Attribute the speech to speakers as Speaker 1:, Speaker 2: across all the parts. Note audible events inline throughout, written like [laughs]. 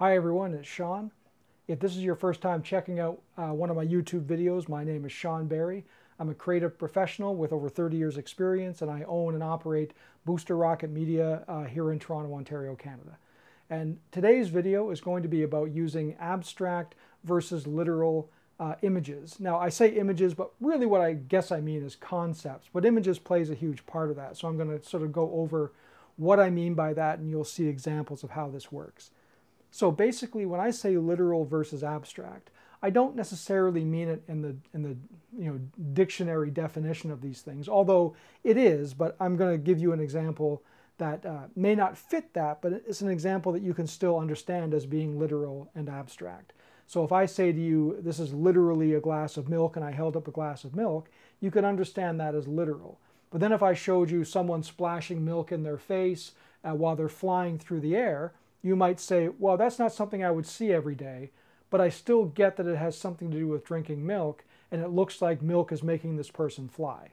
Speaker 1: Hi everyone, it's Shawn. If this is your first time checking out uh, one of my YouTube videos, my name is Shawn Barry. I'm a creative professional with over 30 years experience and I own and operate Booster Rocket Media uh, here in Toronto, Ontario, Canada. And today's video is going to be about using abstract versus literal uh, images. Now I say images, but really what I guess I mean is concepts, but images plays a huge part of that. So I'm going to sort of go over what I mean by that and you'll see examples of how this works. So basically, when I say literal versus abstract, I don't necessarily mean it in the in the you know dictionary definition of these things, although it is. But I'm going to give you an example that uh, may not fit that, but it's an example that you can still understand as being literal and abstract. So if I say to you, this is literally a glass of milk, and I held up a glass of milk, you could understand that as literal. But then if I showed you someone splashing milk in their face uh, while they're flying through the air, you might say, well, that's not something I would see every day, but I still get that it has something to do with drinking milk, and it looks like milk is making this person fly.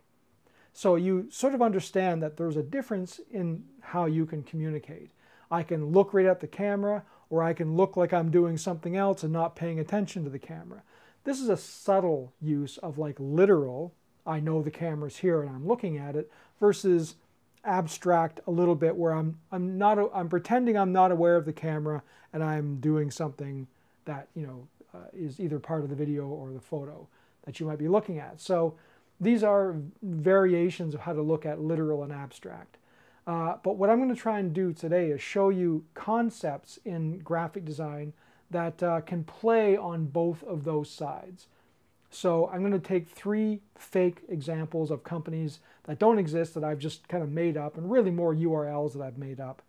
Speaker 1: So you sort of understand that there's a difference in how you can communicate. I can look right at the camera, or I can look like I'm doing something else and not paying attention to the camera. This is a subtle use of like literal, I know the camera's here and I'm looking at it, versus abstract a little bit where I'm I'm not I'm pretending I'm not aware of the camera and I'm doing something that you know uh, is either part of the video or the photo that you might be looking at. So these are variations of how to look at literal and abstract. Uh, but what I'm going to try and do today is show you concepts in graphic design that uh, can play on both of those sides. So I'm going to take three fake examples of companies that don't exist that I've just kind of made up, and really more URLs that I've made up.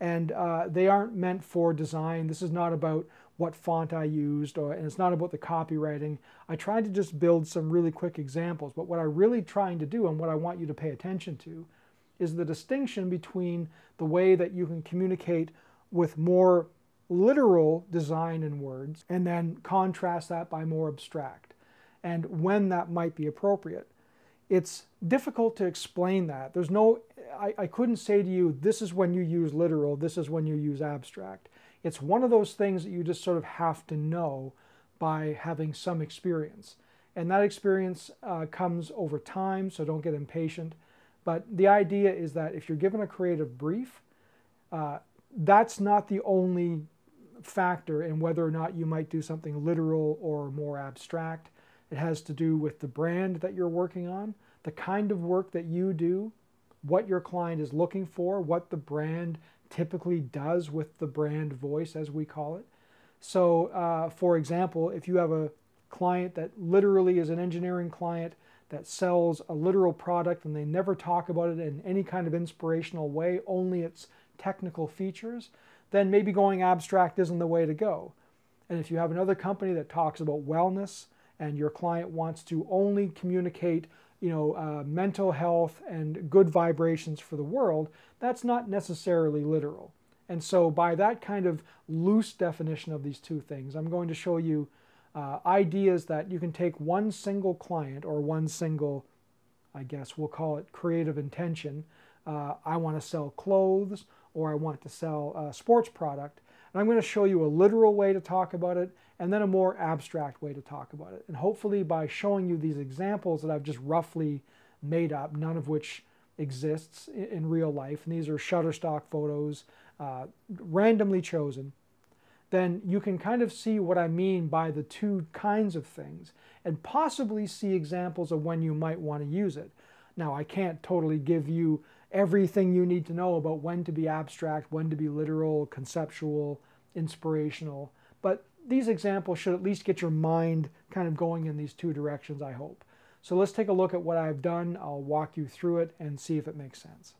Speaker 1: And uh, they aren't meant for design. This is not about what font I used, or, and it's not about the copywriting. I tried to just build some really quick examples, but what I'm really trying to do and what I want you to pay attention to is the distinction between the way that you can communicate with more literal design in words and then contrast that by more abstract and when that might be appropriate. It's difficult to explain that. There's no, I, I couldn't say to you, this is when you use literal, this is when you use abstract. It's one of those things that you just sort of have to know by having some experience. And that experience uh, comes over time, so don't get impatient. But the idea is that if you're given a creative brief, uh, that's not the only factor in whether or not you might do something literal or more abstract. It has to do with the brand that you're working on, the kind of work that you do, what your client is looking for, what the brand typically does with the brand voice, as we call it. So, uh, for example, if you have a client that literally is an engineering client that sells a literal product and they never talk about it in any kind of inspirational way, only its technical features, then maybe going abstract isn't the way to go. And if you have another company that talks about wellness and your client wants to only communicate you know, uh, mental health and good vibrations for the world, that's not necessarily literal. And so by that kind of loose definition of these two things, I'm going to show you uh, ideas that you can take one single client or one single, I guess we'll call it creative intention. Uh, I want to sell clothes or I want to sell a sports product. And I'm going to show you a literal way to talk about it and then a more abstract way to talk about it. And hopefully by showing you these examples that I've just roughly made up, none of which exists in real life, and these are Shutterstock photos, uh, randomly chosen, then you can kind of see what I mean by the two kinds of things and possibly see examples of when you might want to use it. Now, I can't totally give you everything you need to know about when to be abstract, when to be literal, conceptual, inspirational. But these examples should at least get your mind kind of going in these two directions, I hope. So let's take a look at what I've done. I'll walk you through it and see if it makes sense.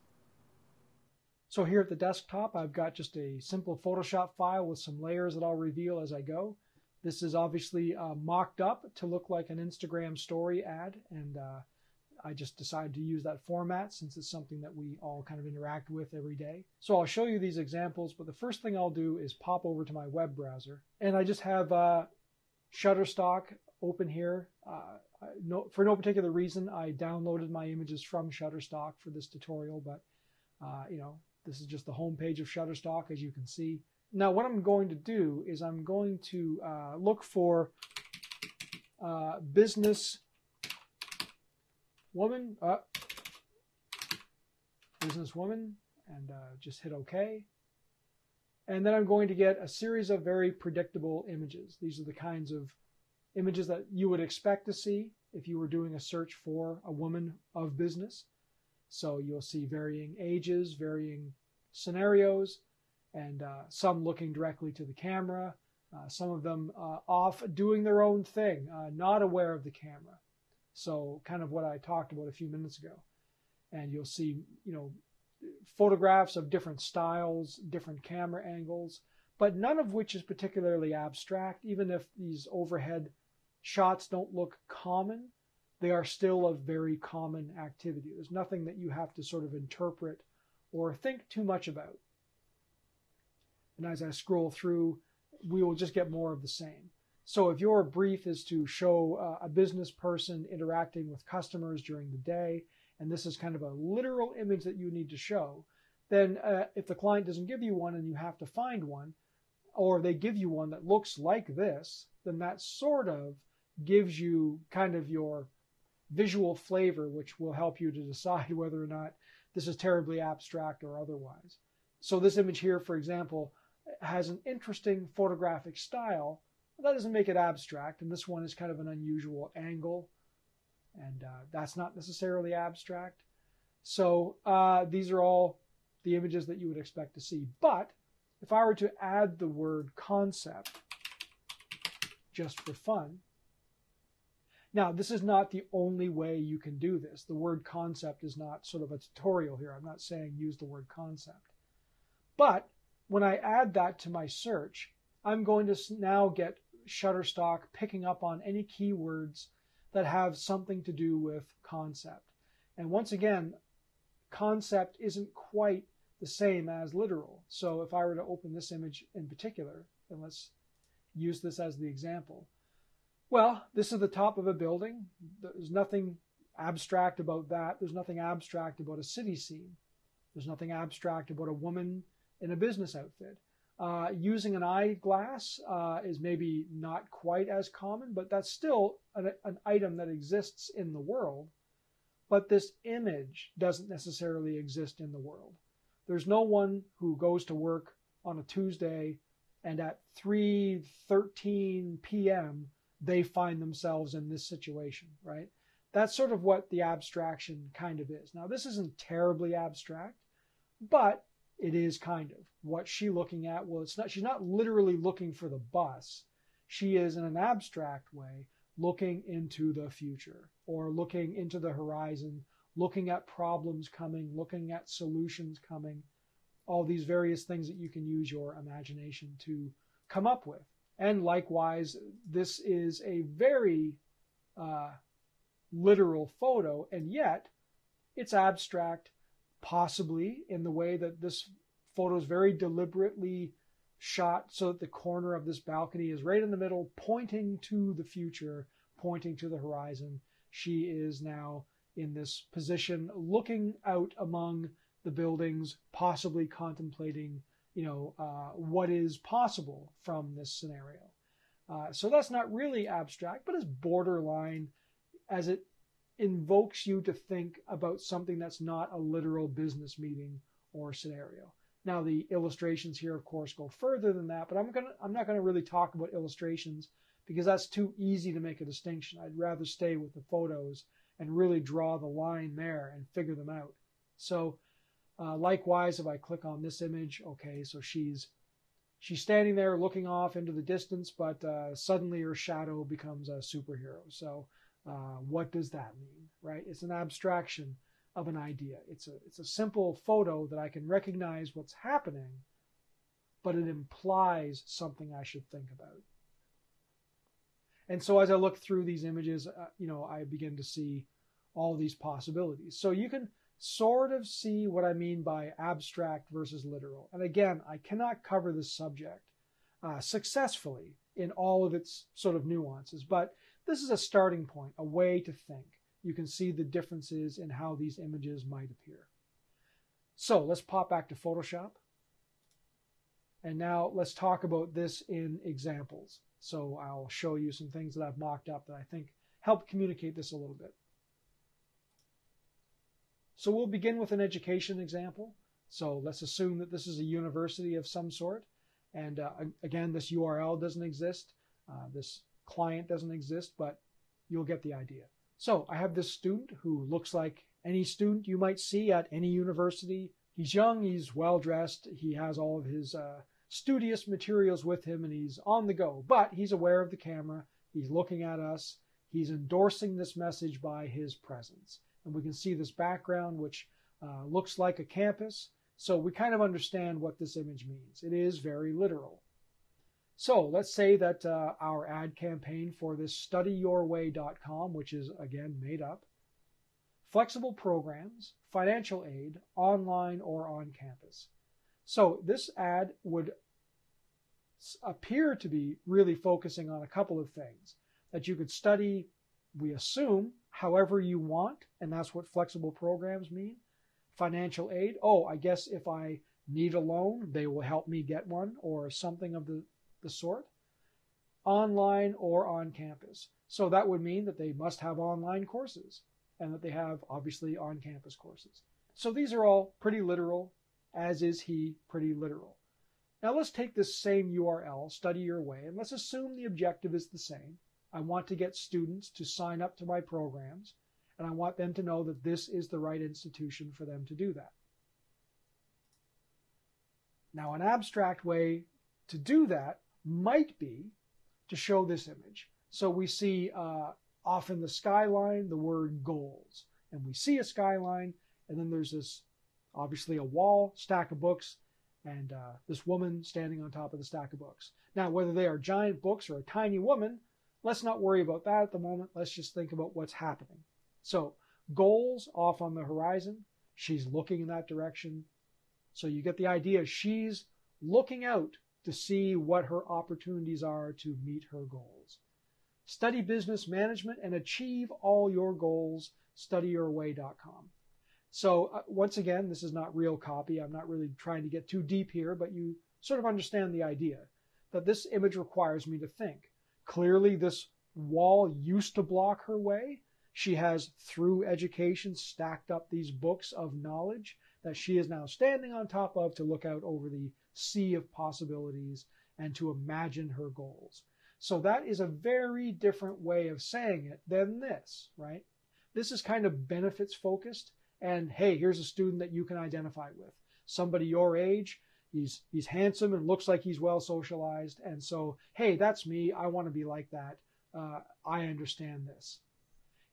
Speaker 1: So here at the desktop, I've got just a simple Photoshop file with some layers that I'll reveal as I go. This is obviously uh, mocked up to look like an Instagram story ad, and uh, I just decided to use that format since it's something that we all kind of interact with every day. So I'll show you these examples, but the first thing I'll do is pop over to my web browser. And I just have uh, Shutterstock open here. Uh, no, for no particular reason, I downloaded my images from Shutterstock for this tutorial, but uh, you know, this is just the home page of Shutterstock, as you can see. now what I'm going to do is I'm going to uh, look for uh, business woman, uh, business woman, and uh, just hit OK. And then I'm going to get a series of very predictable images. These are the kinds of images that you would expect to see if you were doing a search for a woman of business. So you'll see varying ages, varying scenarios, and uh, some looking directly to the camera, uh, some of them uh, off doing their own thing, uh, not aware of the camera. So kind of what I talked about a few minutes ago. And you'll see, you know, photographs of different styles, different camera angles, but none of which is particularly abstract. Even if these overhead shots don't look common, they are still a very common activity. There's nothing that you have to sort of interpret or think too much about. And as I scroll through, we will just get more of the same. So if your brief is to show uh, a business person interacting with customers during the day, and this is kind of a literal image that you need to show, then uh, if the client doesn't give you one and you have to find one, or they give you one that looks like this, then that sort of gives you kind of your visual flavor, which will help you to decide [laughs] whether or not this is terribly abstract or otherwise. So this image here, for example, has an interesting photographic style. That doesn't make it abstract, and this one is kind of an unusual angle, and uh, that's not necessarily abstract. So uh, these are all the images that you would expect to see. But if I were to add the word concept, just for fun, now, this is not the only way you can do this. The word concept is not sort of a tutorial here. I'm not saying use the word concept. But when I add that to my search, I'm going to now get Shutterstock picking up on any keywords that have something to do with concept. And once again, concept isn't quite the same as literal. So if I were to open this image in particular, and let's use this as the example, well, this is the top of a building. There's nothing abstract about that. There's nothing abstract about a city scene. There's nothing abstract about a woman in a business outfit. Uh, using an eyeglass uh, is maybe not quite as common, but that's still an, an item that exists in the world. But this image doesn't necessarily exist in the world. There's no one who goes to work on a Tuesday and at 3:13 p.m they find themselves in this situation, right? That's sort of what the abstraction kind of is. Now, this isn't terribly abstract, but it is kind of what she looking at. Well, it's not. She's not literally looking for the bus. She is, in an abstract way, looking into the future or looking into the horizon, looking at problems coming, looking at solutions coming, all these various things that you can use your imagination to come up with. And likewise, this is a very uh, literal photo, and yet it's abstract, possibly in the way that this photo is very deliberately shot so that the corner of this balcony is right in the middle, pointing to the future, pointing to the horizon. She is now in this position, looking out among the buildings, possibly contemplating you know, uh, what is possible from this scenario. Uh, so that's not really abstract, but it's borderline as it invokes you to think about something that's not a literal business meeting or scenario. Now the illustrations here, of course, go further than that, but I'm gonna I'm not gonna really talk about illustrations because that's too easy to make a distinction. I'd rather stay with the photos and really draw the line there and figure them out. So uh, likewise, if I click on this image, okay, so she's she's standing there looking off into the distance, but uh, suddenly her shadow becomes a superhero. So uh, what does that mean, right? It's an abstraction of an idea. It's a it's a simple photo that I can recognize what's happening, but it implies something I should think about. And so as I look through these images, uh, you know, I begin to see all these possibilities. So you can sort of see what I mean by abstract versus literal. And again, I cannot cover this subject uh, successfully in all of its sort of nuances, but this is a starting point, a way to think. You can see the differences in how these images might appear. So let's pop back to Photoshop. And now let's talk about this in examples. So I'll show you some things that I've mocked up that I think help communicate this a little bit. So we'll begin with an education example. So let's assume that this is a university of some sort. And uh, again, this URL doesn't exist. Uh, this client doesn't exist, but you'll get the idea. So I have this student who looks like any student you might see at any university. He's young, he's well dressed, he has all of his uh, studious materials with him, and he's on the go. But he's aware of the camera, he's looking at us, he's endorsing this message by his presence. And we can see this background, which uh, looks like a campus. So we kind of understand what this image means. It is very literal. So let's say that uh, our ad campaign for this studyyourway.com, which is again made up, flexible programs, financial aid, online or on campus. So this ad would appear to be really focusing on a couple of things that you could study, we assume, however you want, and that's what flexible programs mean. Financial aid, oh, I guess if I need a loan, they will help me get one or something of the, the sort. Online or on campus. So that would mean that they must have online courses and that they have obviously on campus courses. So these are all pretty literal, as is he pretty literal. Now let's take this same URL, study your way, and let's assume the objective is the same. I want to get students to sign up to my programs, and I want them to know that this is the right institution for them to do that. Now, an abstract way to do that might be to show this image. So we see uh, off in the skyline the word goals. And we see a skyline, and then there's this obviously a wall, stack of books, and uh, this woman standing on top of the stack of books. Now, whether they are giant books or a tiny woman, let's not worry about that at the moment. Let's just think about what's happening. So, goals off on the horizon. She's looking in that direction. So you get the idea. She's looking out to see what her opportunities are to meet her goals. Study business management and achieve all your goals. StudyYourWay.com. So uh, once again, this is not real copy. I'm not really trying to get too deep here, but you sort of understand the idea that this image requires me to think. Clearly, this wall used to block her way. She has, through education, stacked up these books of knowledge that she is now standing on top of to look out over the sea of possibilities and to imagine her goals. So that is a very different way of saying it than this, right? This is kind of benefits focused. And hey, here's a student that you can identify with. Somebody your age, he's he's handsome and looks like he's well socialized. And so, hey, that's me. I want to be like that. Uh, I understand this.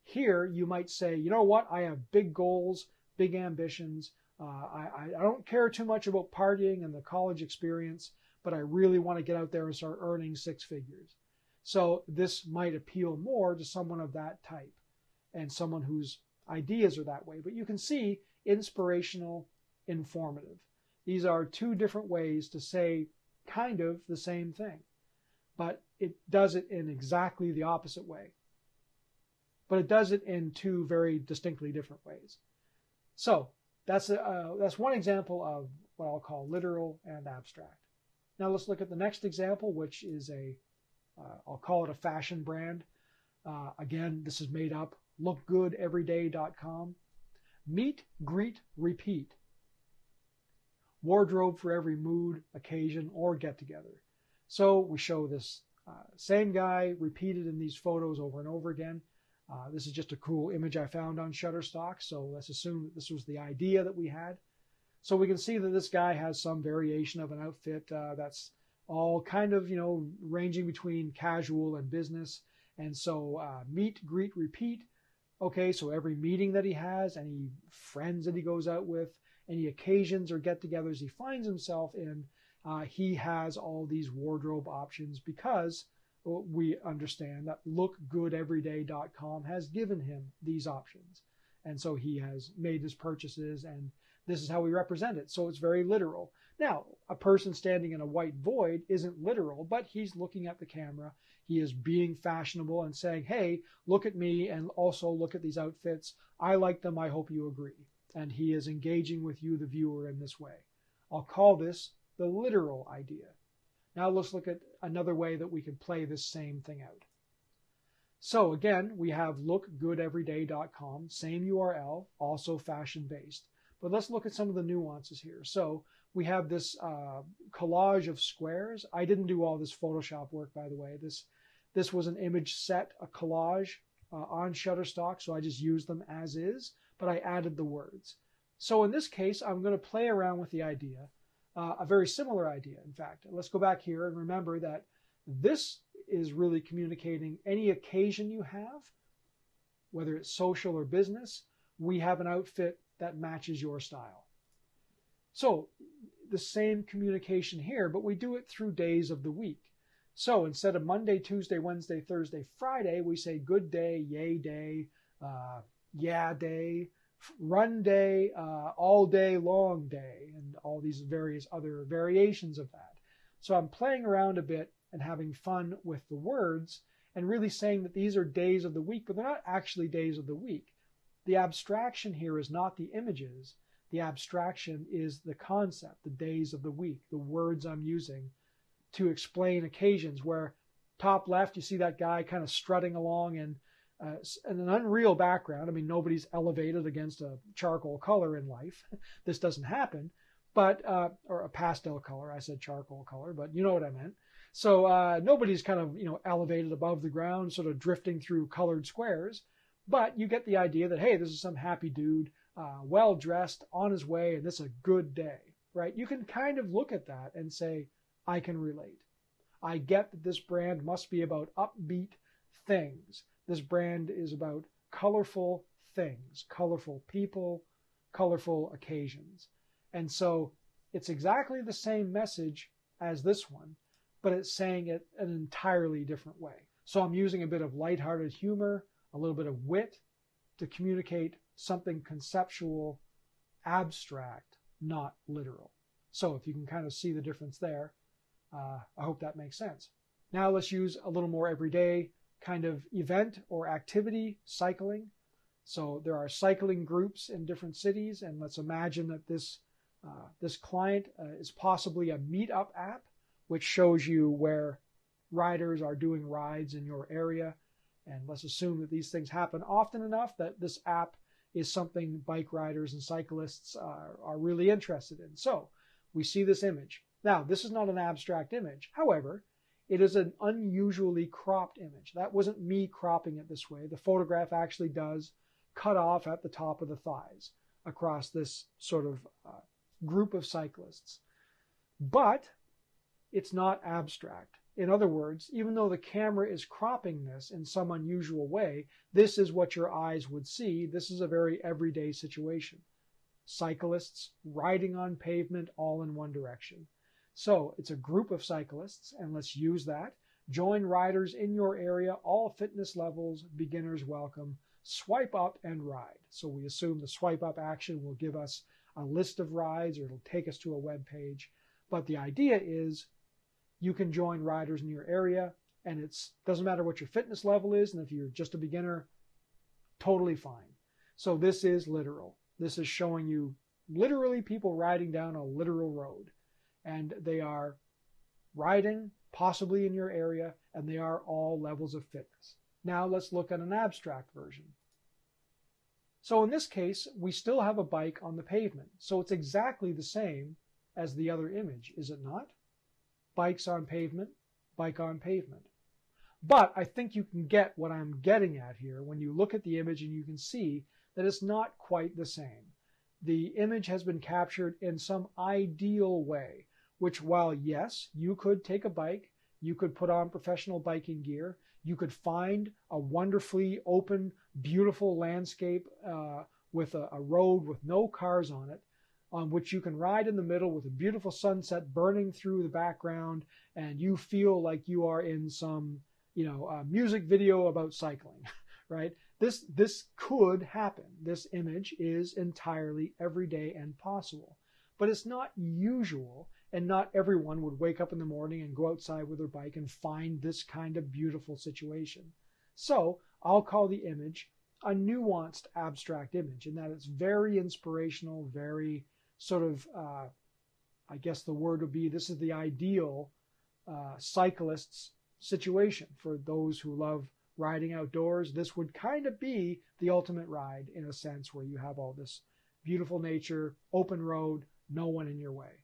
Speaker 1: Here, you might say, you know what? I have big goals, big ambitions. Uh, I, I don't care too much about partying and the college experience, but I really want to get out there and start earning six figures. So this might appeal more to someone of that type and someone whose ideas are that way. But you can see inspirational, informative. These are two different ways to say kind of the same thing, but it does it in exactly the opposite way. But it does it in two very distinctly different ways. So that's a, uh, that's one example of what I'll call literal and abstract. Now let's look at the next example, which is a uh, I'll call it a fashion brand. Uh, again, this is made up. LookGoodEveryday.com. Meet, greet, repeat. Wardrobe for every mood, occasion, or get together. So we show this uh, same guy repeated in these photos over and over again. Uh, this is just a cool image I found on Shutterstock, so let's assume that this was the idea that we had. So we can see that this guy has some variation of an outfit uh, that's all kind of, you know, ranging between casual and business. And so uh, meet, greet, repeat. Okay, so every meeting that he has, any friends that he goes out with, any occasions or get togethers he finds himself in, uh, he has all these wardrobe options because we understand that lookgoodeveryday.com has given him these options. And so he has made his purchases and this is how we represent it. So it's very literal. Now, a person standing in a white void isn't literal, but he's looking at the camera. He is being fashionable and saying, hey, look at me and also look at these outfits. I like them. I hope you agree. And he is engaging with you, the viewer, in this way. I'll call this the literal idea. Now let's look at another way that we can play this same thing out. So again, we have lookgoodeveryday.com, same URL, also fashion based. But let's look at some of the nuances here. So we have this uh, collage of squares. I didn't do all this Photoshop work, by the way. This this was an image set, a collage uh, on Shutterstock, so I just used them as is, but I added the words. So in this case, I'm going to play around with the idea, uh, a very similar idea, in fact. Let's go back here and remember that this is really communicating any occasion you have, whether it's social or business. We have an outfit that matches your style. So the same communication here, but we do it through days of the week. So instead of Monday, Tuesday, Wednesday, Thursday, Friday, we say good day, yay day, uh, yeah day, run day, uh, all day long day, and all these various other variations of that. So I'm playing around a bit and having fun with the words and really saying that these are days of the week, but they're not actually days of the week. The abstraction here is not the images. The abstraction is the concept, the days of the week, the words I'm using to explain occasions where top left, you see that guy kind of strutting along in, uh, in an unreal background. I mean, nobody's elevated against a charcoal color in life. [laughs] this doesn't happen, but, uh, or a pastel color. I said charcoal color, but you know what I meant. So uh, nobody's kind of, you know, elevated above the ground, sort of drifting through colored squares. But you get the idea that, hey, this is some happy dude, uh, well dressed, on his way, and this is a good day, right? You can kind of look at that and say, I can relate. I get that this brand must be about upbeat things. This brand is about colorful things, colorful people, colorful occasions. And so it's exactly the same message as this one, but it's saying it an entirely different way. So I'm using a bit of lighthearted humor, a little bit of wit to communicate something conceptual, abstract, not literal. So if you can kind of see the difference there, uh, I hope that makes sense. Now let's use a little more everyday kind of event or activity, cycling. So there are cycling groups in different cities, and let's imagine that this uh, this client uh, is possibly a meetup app, which shows you where riders are doing rides in your area. And let's assume that these things happen often enough that this app is something bike riders and cyclists are, are really interested in. So we see this image. Now, this is not an abstract image. However, it is an unusually cropped image. That wasn't me cropping it this way. The photograph actually does cut off at the top of the thighs across this sort of uh, group of cyclists. But it's not abstract. In other words, even though the camera is cropping this in some unusual way, this is what your eyes would see. This is a very everyday situation. Cyclists riding on pavement all in one direction. So it's a group of cyclists, and let's use that. Join riders in your area, all fitness levels, beginners welcome. Swipe up and ride. So we assume the swipe up action will give us a list of rides or it'll take us to a web page. But the idea is you can join riders in your area and it doesn't matter what your fitness level is. And if you're just a beginner, totally fine. So this is literal. This is showing you literally people riding down a literal road and they are riding, possibly in your area, and they are all levels of fitness. Now let's look at an abstract version. So in this case, we still have a bike on the pavement. So it's exactly the same as the other image, is it not? Bikes on pavement, bike on pavement. But I think you can get what I'm getting at here when you look at the image and you can see that it's not quite the same. The image has been captured in some ideal way which while yes, you could take a bike, you could put on professional biking gear, you could find a wonderfully open, beautiful landscape uh, with a, a road with no cars on it, on which you can ride in the middle with a beautiful sunset burning through the background, and you feel like you are in some, you know, uh, music video about cycling, [laughs] right? This this could happen. This image is entirely everyday and possible, but it's not usual and not everyone would wake up in the morning and go outside with their bike and find this kind of beautiful situation. So I'll call the image a nuanced abstract image in that it's very inspirational, very sort of uh, I guess the word would be this is the ideal uh, cyclist's situation for those who love riding outdoors. This would kind of be the ultimate ride in a sense where you have all this beautiful nature, open road, no one in your way.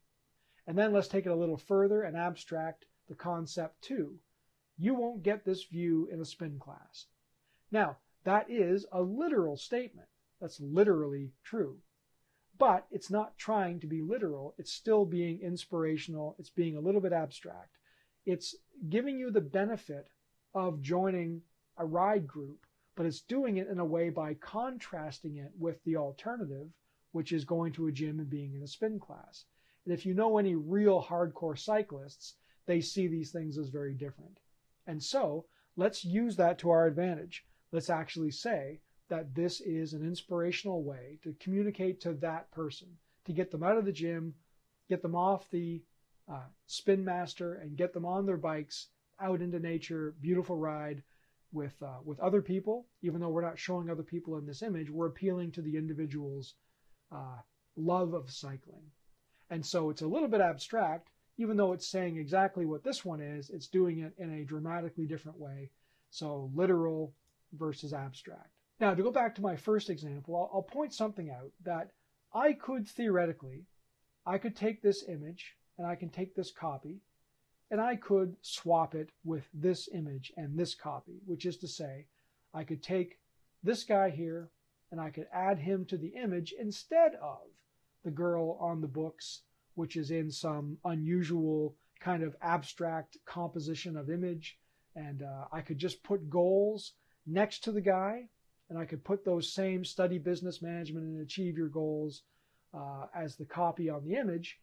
Speaker 1: And then let's take it a little further and abstract the concept too. You won't get this view in a spin class. Now, that is a literal statement. That's literally true. But it's not trying to be literal. It's still being inspirational. It's being a little bit abstract. It's giving you the benefit of joining a ride group, but it's doing it in a way by contrasting it with the alternative, which is going to a gym and being in a spin class. And if you know any real hardcore cyclists, they see these things as very different. And so let's use that to our advantage. Let's actually say that this is an inspirational way to communicate to that person, to get them out of the gym, get them off the uh, Spin Master, and get them on their bikes out into nature, beautiful ride with uh, with other people. Even though we're not showing other people in this image, we're appealing to the individual's uh, love of cycling. And so it's a little bit abstract, even though it's saying exactly what this one is, it's doing it in a dramatically different way. So literal versus abstract. Now, to go back to my first example, I'll, I'll point something out that I could theoretically, I could take this image and I can take this copy and I could swap it with this image and this copy, which is to say, I could take this guy here and I could add him to the image instead of the girl on the books which is in some unusual kind of abstract composition of image. And uh, I could just put goals next to the guy, and I could put those same study business management and achieve your goals uh, as the copy on the image.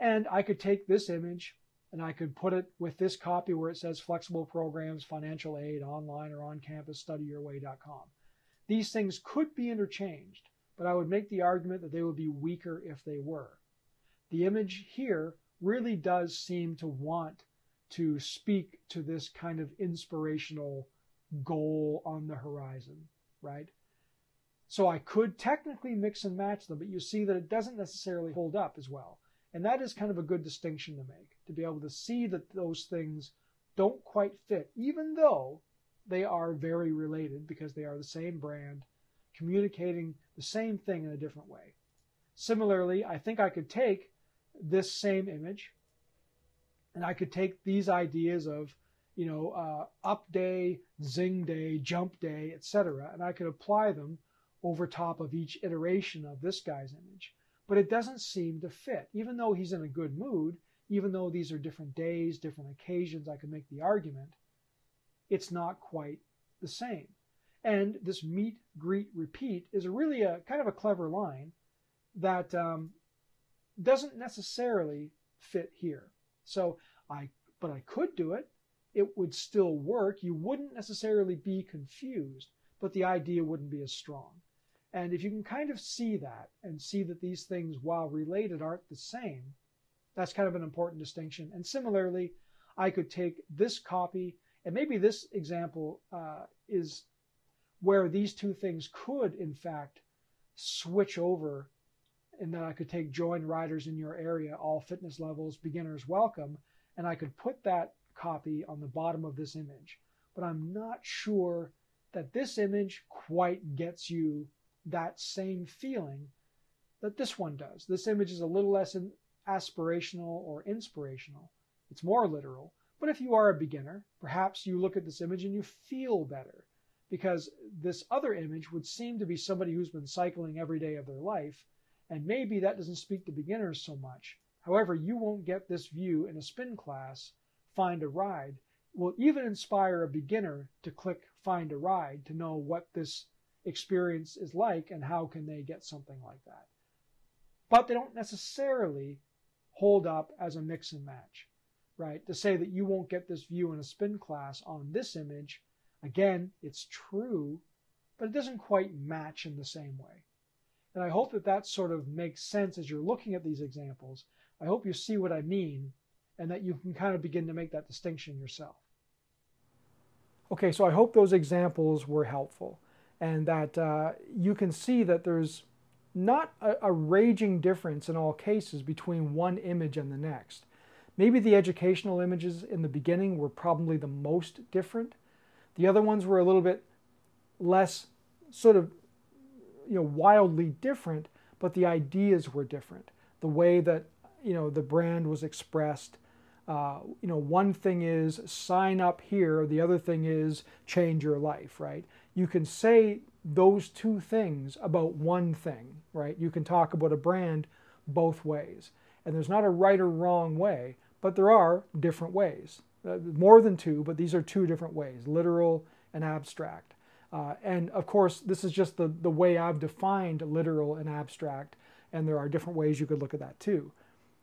Speaker 1: And I could take this image and I could put it with this copy where it says flexible programs, financial aid, online or on campus, studyyourway.com. These things could be interchanged, but I would make the argument that they would be weaker if they were the image here really does seem to want to speak to this kind of inspirational goal on the horizon, right? So I could technically mix and match them, but you see that it doesn't necessarily hold up as well. And that is kind of a good distinction to make, to be able to see that those things don't quite fit, even though they are very related because they are the same brand, communicating the same thing in a different way. Similarly, I think I could take this same image, and I could take these ideas of, you know, uh, up day, zing day, jump day, etc., and I could apply them over top of each iteration of this guy's image. But it doesn't seem to fit, even though he's in a good mood, even though these are different days, different occasions, I could make the argument, it's not quite the same. And this meet, greet, repeat is really a kind of a clever line that um, doesn't necessarily fit here. So I, but I could do it. It would still work. You wouldn't necessarily be confused, but the idea wouldn't be as strong. And if you can kind of see that and see that these things, while related, aren't the same, that's kind of an important distinction. And similarly, I could take this copy, and maybe this example uh, is where these two things could, in fact, switch over and then I could take join riders in your area, all fitness levels, beginners welcome, and I could put that copy on the bottom of this image. But I'm not sure that this image quite gets you that same feeling that this one does. This image is a little less aspirational or inspirational. It's more literal. But if you are a beginner, perhaps you look at this image and you feel better because this other image would seem to be somebody who's been cycling every day of their life and maybe that doesn't speak to beginners so much. However, you won't get this view in a spin class, find a ride, will even inspire a beginner to click find a ride to know what this experience is like and how can they get something like that. But they don't necessarily hold up as a mix and match, right? To say that you won't get this view in a spin class on this image, again, it's true, but it doesn't quite match in the same way. And I hope that that sort of makes sense as you're looking at these examples. I hope you see what I mean and that you can kind of begin to make that distinction yourself. Okay, so I hope those examples were helpful and that uh, you can see that there's not a, a raging difference in all cases between one image and the next. Maybe the educational images in the beginning were probably the most different. The other ones were a little bit less sort of you know wildly different, but the ideas were different. The way that you know the brand was expressed. Uh, you know, one thing is sign up here. The other thing is change your life. Right? You can say those two things about one thing. Right? You can talk about a brand both ways, and there's not a right or wrong way, but there are different ways. Uh, more than two, but these are two different ways: literal and abstract. Uh, and of course, this is just the, the way I've defined literal and abstract, and there are different ways you could look at that too.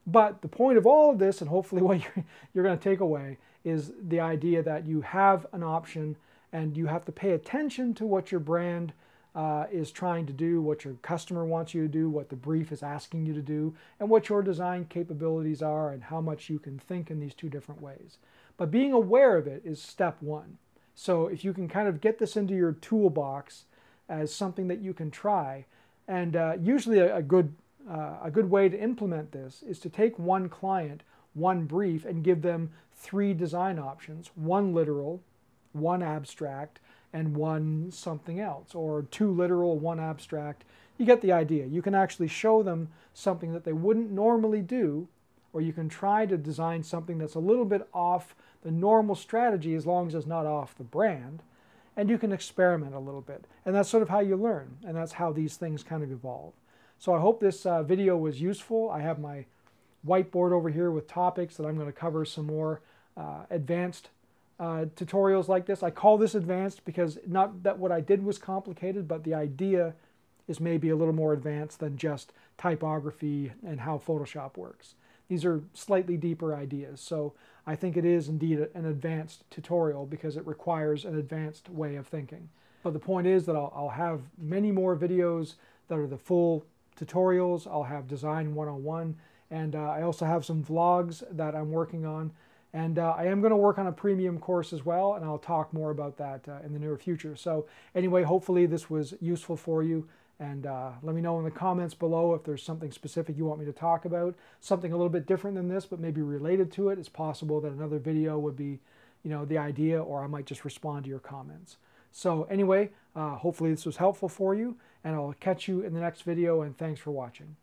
Speaker 1: But the point of all of this, and hopefully [laughs] what you're, you're going to take away, is the idea that you have an option and you have to pay attention to what your brand uh, is trying to do, what your customer wants you to do, what the brief is asking you to do, and what your design capabilities are, and how much you can think in these two different ways. But being aware of it is step one. So if you can kind of get this into your toolbox as something that you can try, and uh, usually a, a good uh, a good way to implement this is to take one client, one brief, and give them three design options: one literal, one abstract, and one something else, or two literal, one abstract. You get the idea. You can actually show them something that they wouldn't normally do, or you can try to design something that's a little bit off the normal strategy as long as it's not off the brand. And you can experiment a little bit. And that's sort of how you learn. And that's how these things kind of evolve. So I hope this uh, video was useful. I have my whiteboard over here with topics that I'm going to cover some more uh, advanced uh, tutorials like this. I call this advanced because not that what I did was complicated, but the idea is maybe a little more advanced than just typography and how Photoshop works. These are slightly deeper ideas. So I think it is indeed an advanced tutorial because it requires an advanced way of thinking. But the point is that I'll, I'll have many more videos that are the full tutorials. I'll have design 101 and uh, I also have some vlogs that I'm working on. And uh, I am going to work on a premium course as well, and I'll talk more about that uh, in the near future. So anyway, hopefully this was useful for you. And uh, let me know in the comments below if there's something specific you want me to talk about. Something a little bit different than this, but maybe related to it. It's possible that another video would be, you know, the idea, or I might just respond to your comments. So anyway, uh, hopefully this was helpful for you, and I'll catch you in the next video, and thanks for watching.